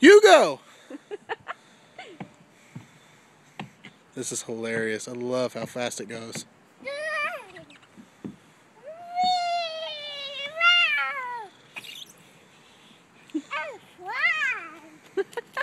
You go! this is hilarious. I love how fast it goes.